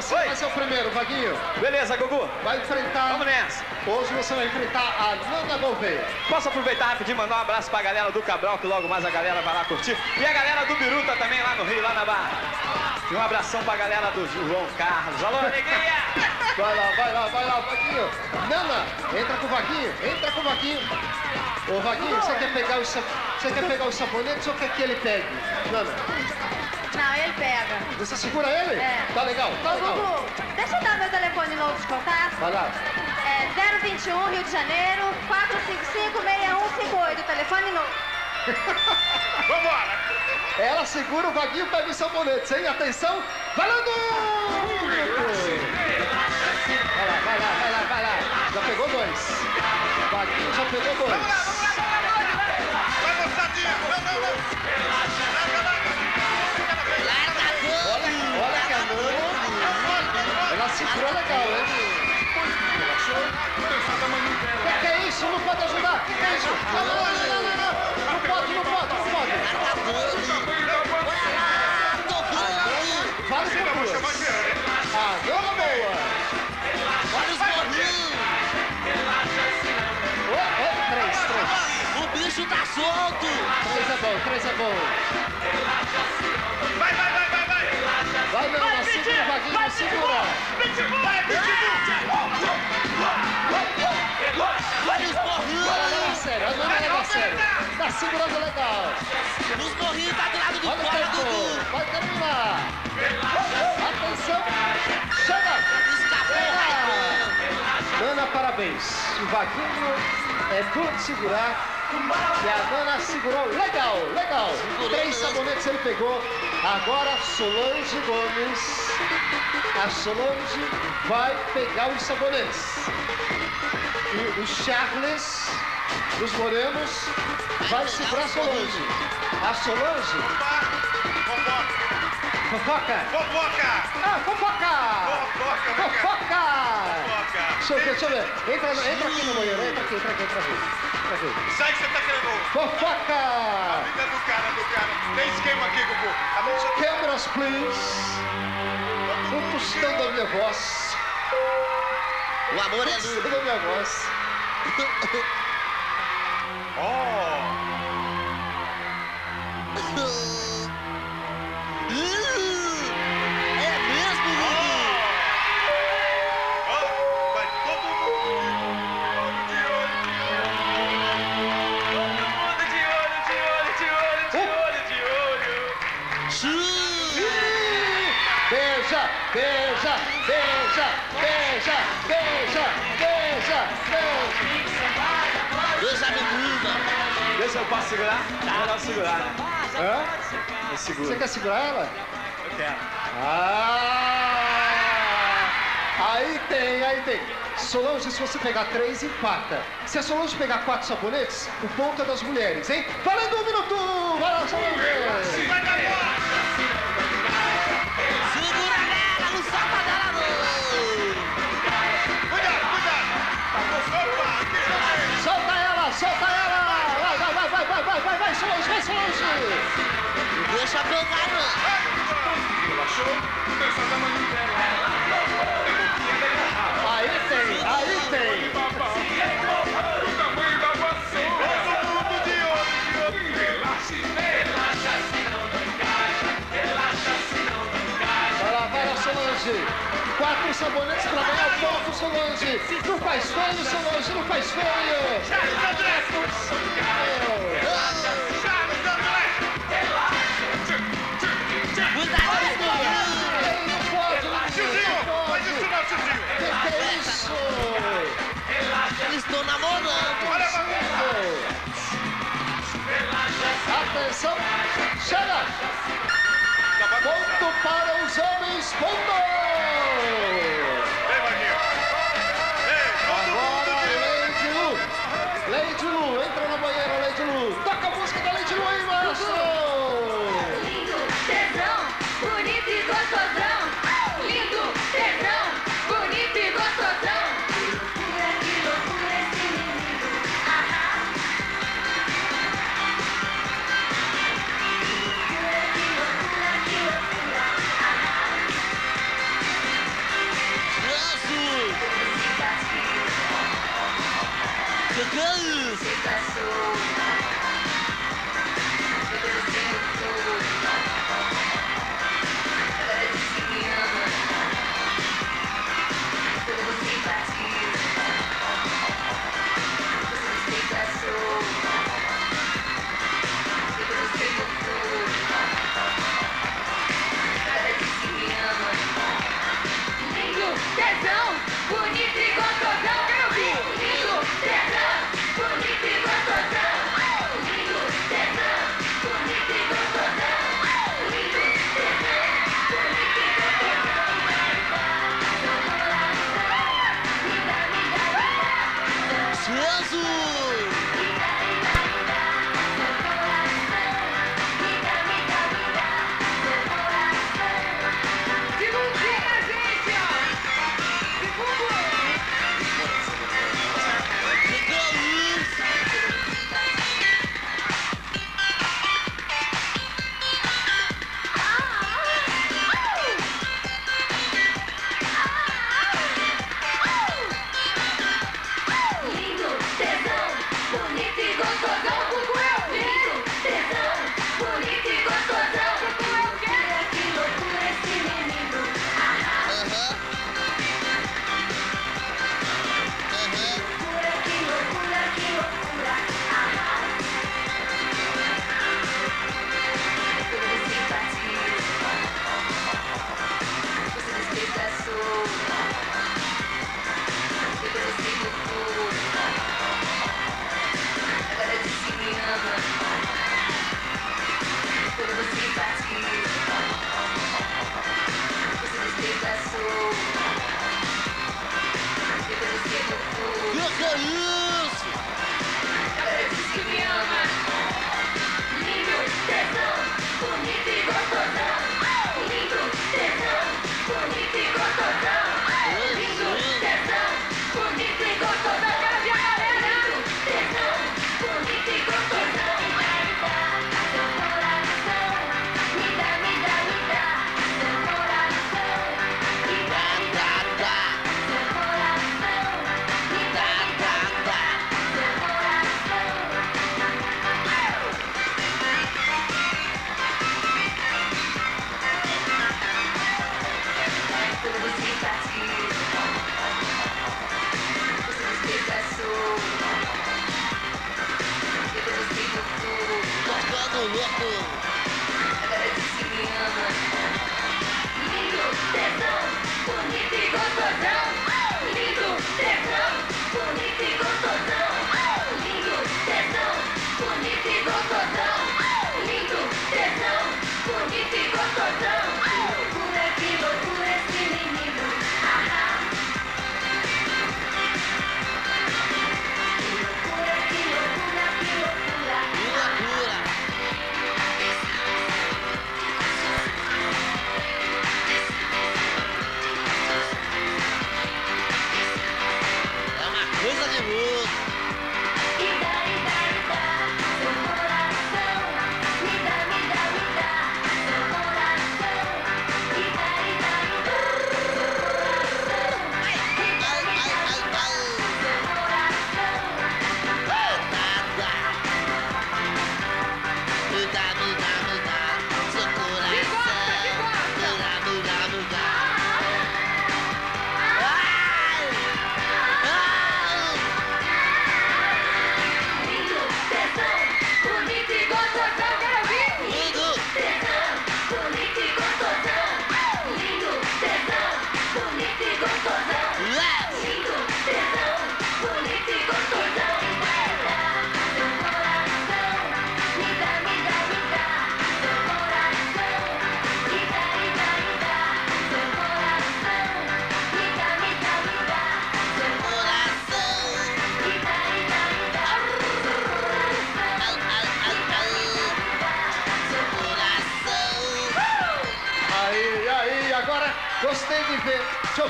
você Oi. vai ser o primeiro, Vaguinho. Beleza, Gugu? Vai enfrentar. Vamos nessa. Hoje você vai enfrentar a Nana Gouveia. Posso aproveitar rapidinho e mandar um abraço pra galera do Cabral, que logo mais a galera vai lá curtir. E a galera do Biruta também lá no Rio, lá na Barra. E um abração pra galera do João Carlos. Alô, alegria! Vai lá, vai lá, vai lá, Vaguinho. Nana, entra com o Vaguinho, entra com o Vaguinho. Ô, Vaguinho, você quer pegar sa- você quer pegar os sabonetes ou quer que ele pegue? Nana, Não, ele pega. você segura ele? É. Tá legal, tá Ô, legal. Gugu, deixa eu dar meu telefone novo de contato. Vai lá. É 021 Rio de Janeiro, 455-6158. Telefone novo. Vambora! Ela segura o Vaguinho, pega os sabonetes, hein? Atenção, valendo! Vai lá, vai lá, vai lá, vai lá. Já pegou dois. Vaguinho já pegou dois. Vai, segurou legal, hein? Que que é isso? Não pode ajudar? Que que é isso? Não, não, não, não, não, não. Não pode, não pode, não pode. Vale por duas. Ah, dona boa. Olha os! Ô, ô, três, três. O bicho tá solto! Três é bom, três é bom. Vai, Pitbull! Olha os Ela morrinhos! leva a sério. Tá segurando legal. Os morrinhos tá do lado de Olha tempo. Dudu! Vai terminar. Atenção. Chega. Raimundo! Nana, parabéns. O Vaguinho é duro de segurar. E a Nana segurou legal, legal. Três sabonetes ele pegou. Agora Solange Gomes. A Solange vai pegar os sabonetes. E o Charles dos Morenos vai segurar a Solange. A Solange. Fofoca! Fofoca. Fofoca! Ah, fofoca! Fofoca! Fofoca! Fofoca! Deixa eu ver, deixa eu ver. Entra, entra aqui no banheiro, entra aqui, entra aqui, entra aqui. Aqui. Sai que você tá querendo! Fofoca! Vida do cara, do cara! Tem esquema aqui, Gugu! Tá Câmeras, please. O tostão da minha voz. O amor é O tostão lindo! da minha voz. Oh! Deixa eu posso segurar? Melhor segurar, né? Hã? Eu Você seguro. quer segurar ela? Eu quero. Ah! Aí tem, aí tem. Solange, se você pegar três, empata. Se a Solange pegar quatro sabonetes, o ponto é das mulheres, hein? Valendo um minuto! Vai lá, Solange! Vai dar não! Aí tem, aí tem. Todo mundo de olho, de olho! Vai lá, vai lá, Solange. Quatro sabonetes pra ganhar o ponto, Solange. Não faz feio, Solange, não faz feio. Charles André! Atenção, chega! Ponto para os homens, ponto!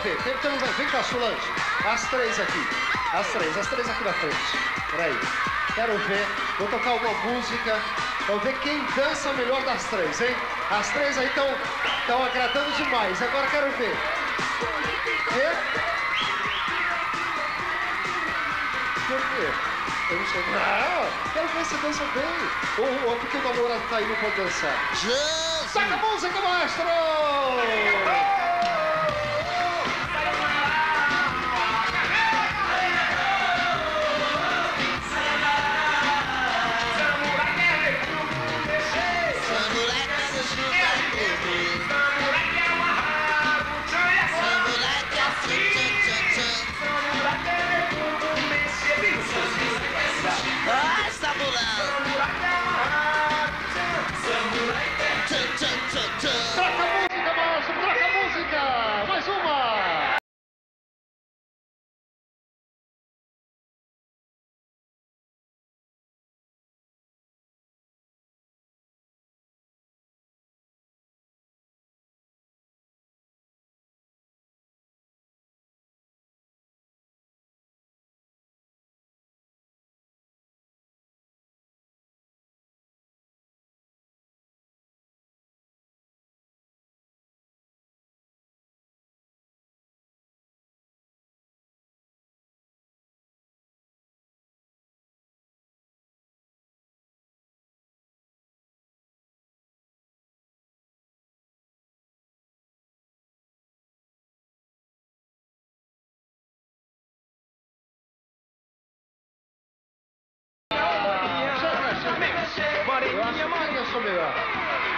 ok. Vem cá, Solange. As três aqui. As três, as três aqui na frente. Por aí. Quero ver. Vou tocar alguma música. Vamos ver quem dança melhor das três, hein? As três aí estão agradando demais. Agora quero ver. Ver? Por quê? Eu não sei. Não! Quero ver se dança bem. Ou, ou porque o namorado tá aí e não pode dançar. Jesus! Saca a música, maestro!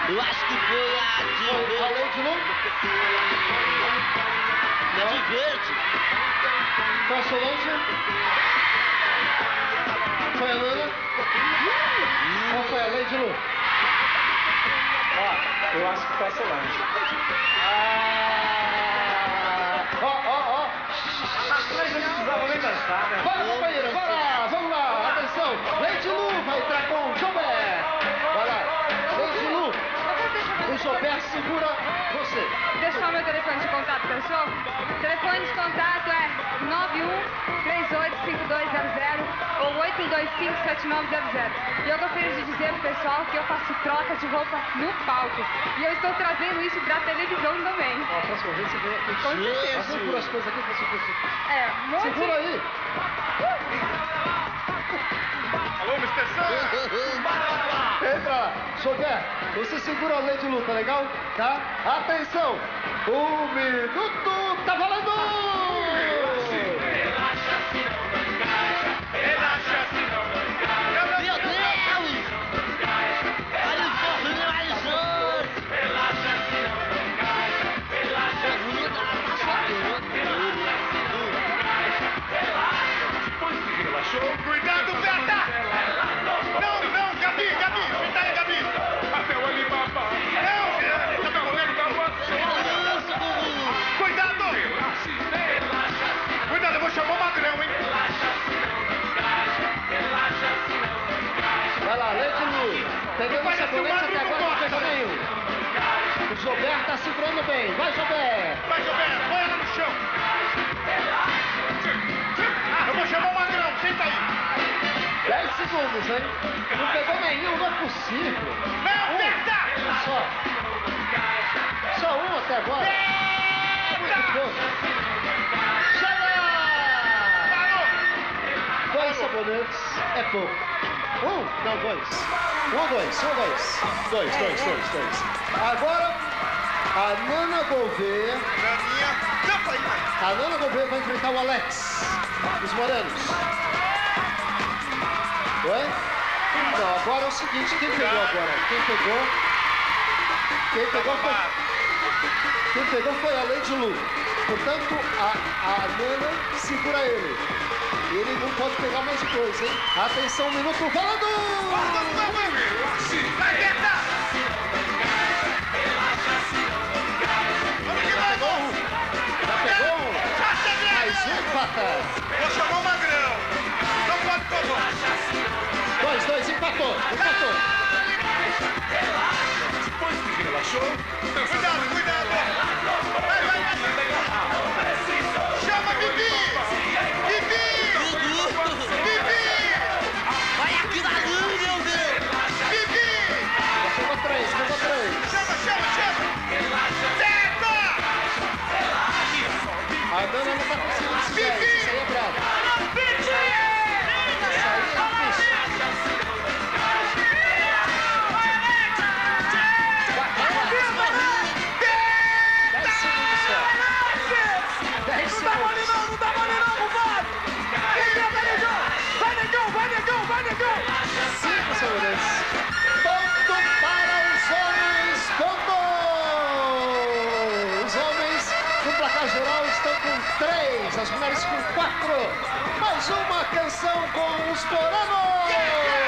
Eu acho que foi a de verde. Lady Lu? A de verde. Foi a Solange? Foi a Nana? Ou foi a Lady Lu? Ó, eu acho que foi a Solange. Ah! Ó, ó, ó! As três não precisavam nem dançar, né? Bora, companheira, bora! Vamos lá, atenção! Lady Lu vai entrar com o Jobert segura você! Deixa só meu telefone de contato, pessoal. O telefone de contato é 91385200 ou 81257900. E eu gostaria de dizer pro pessoal que eu faço troca de roupa no palco. E eu estou trazendo isso pra televisão também. Ó, a próxima vez você vem aqui. Com certeza. Por as coisas aqui pra você É, um monte Segura aí! Alô, Mr. Sam? Entra lá! Jobert, você segura a Lady Lu, tá legal? Tá? Atenção! Um minuto tá valendo! Lu. Pegando Vai essa descer o colete magrão até agora não pegou nenhum. O Jobert tá segurando bem. Vai, Jobert! Vai, Gilberto, põe ela no chão! Eu vou chamar o magrão, senta aí! 10 segundos, hein? Não pegou nenhum, não é possível. Não! Um só. Só um até agora. Muito pouco. Dois sabonetes é pouco. Um? Não, dois. Um, dois, um, dois. Dois, dois, dois, dois. Agora, a Nana Gouveia. Daninha, tampa aí, mãe! A Nana Gouveia vai enfrentar o Alex. Os morenos. Oi? Não, agora é o seguinte, quem pegou agora? Quem pegou? Quem pegou foi. Quem pegou foi a Lady Lu. Portanto, a, a Nana segura ele. Ele não pode pegar mais de dois, hein? Atenção, um minuto, valendo! Vai, Berta! Vamos que vai! Pegou um. Já pegou um. Mais um, pata. Vou chamar o magrão! Não pode, favor! Dois, dois, empatou. Empatou. Cuidado, as mulheres com quatro. Mais uma canção com os Toranos!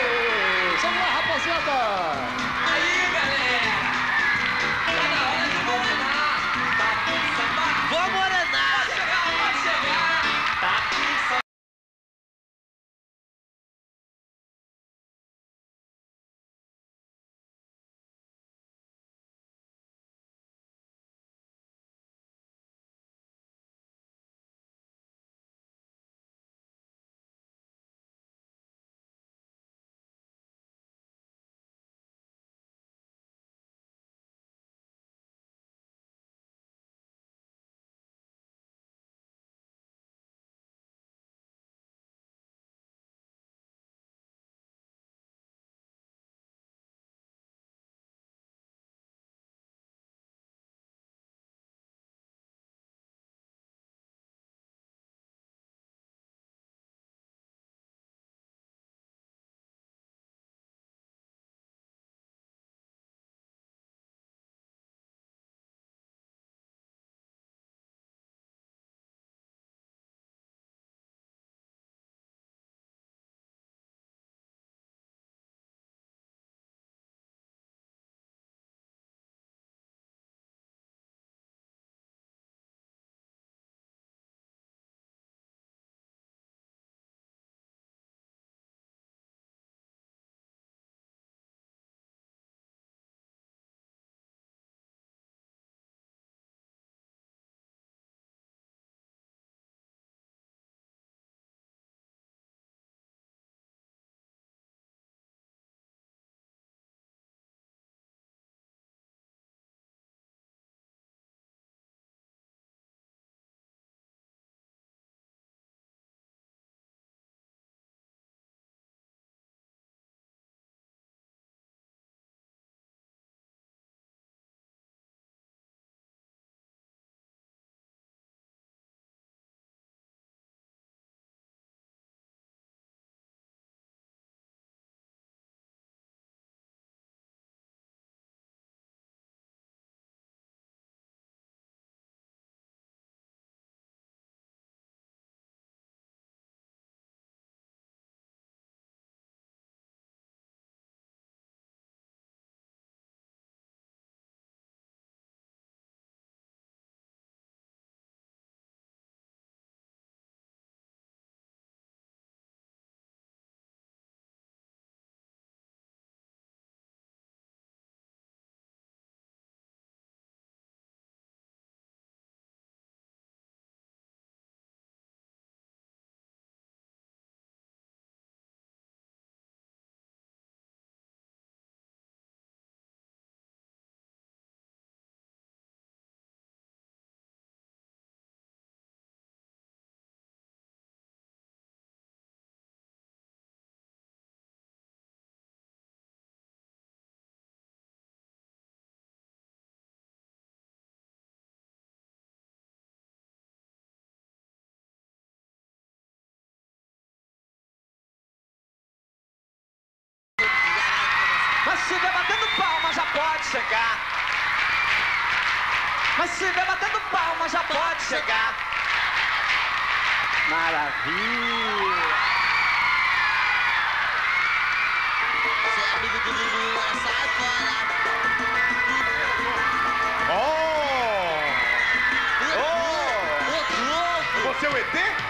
Chegar. Mas se estiver batendo palma, já pode chegar. Maravilha. Você é amigo do Lula, sai fora! Oh! Louco! Você é o ET?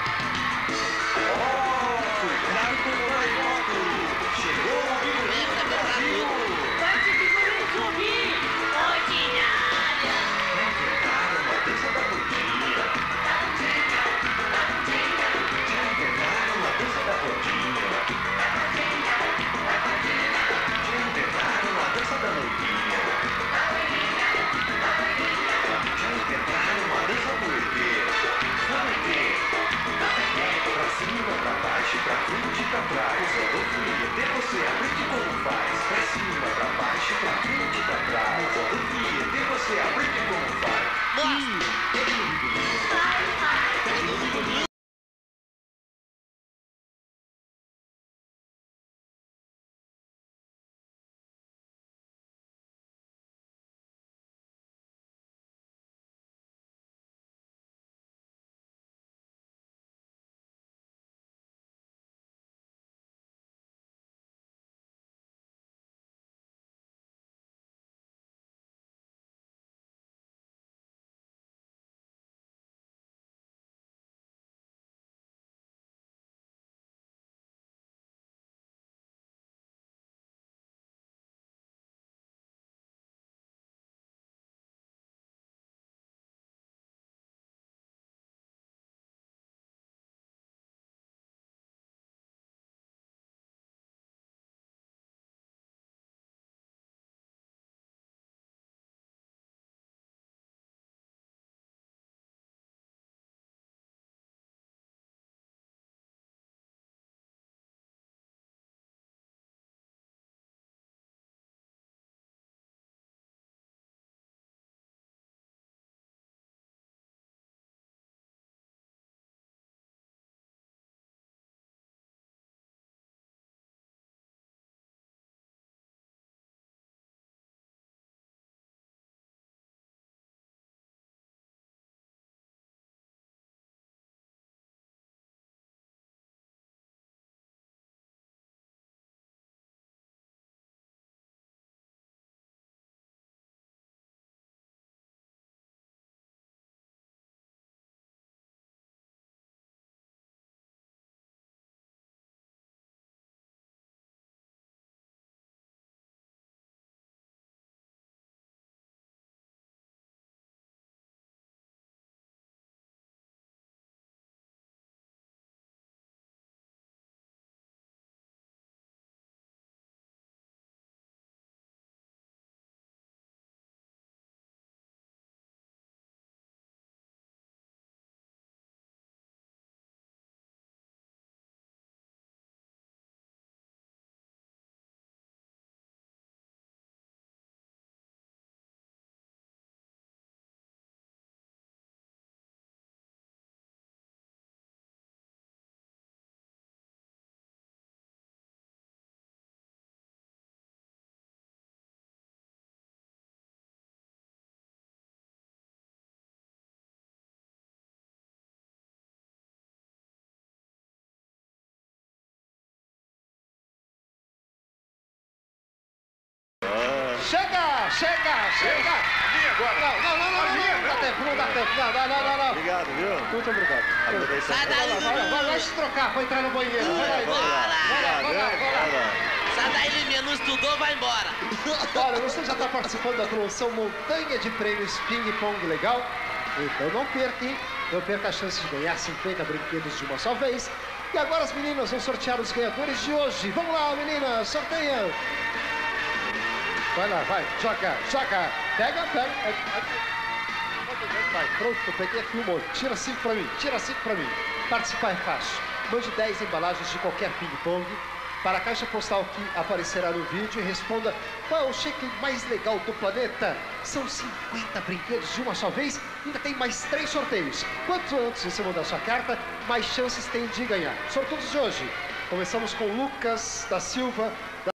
Chega, chega. Agora. Não, não, não, não, não, não, não dá tempo, não dá tempo. Não, não, não, não. Obrigado, viu? Muito obrigado. Sai daí, Vai, vai, vai, se trocar, vai entrar no banheiro. Vai vai vai. Sai daí, Liminha. Não estudou, vai embora. Olha, você já está participando da promoção Montanha de Prêmios Ping Pong Legal? Então não perca, hein? Não perca a chance de ganhar 50 brinquedos de uma só vez. E agora as meninas vão sortear os ganhadores de hoje. Vamos lá, meninas, sorteia. Vai lá, vai, joga, joga. Pega, pega. Vai, pronto, peguei aqui um monte. Tira cinco pra mim, tira cinco pra mim. Participar é fácil. Mande 10 embalagens de qualquer ping-pong para a caixa postal que aparecerá no vídeo e responda qual é o cheque mais legal do planeta. São 50 brinquedos de uma só vez ainda tem mais três sorteios. Quanto antes você mandar sua carta, mais chances tem de ganhar. Sortudos de hoje. Começamos com Lucas da Silva.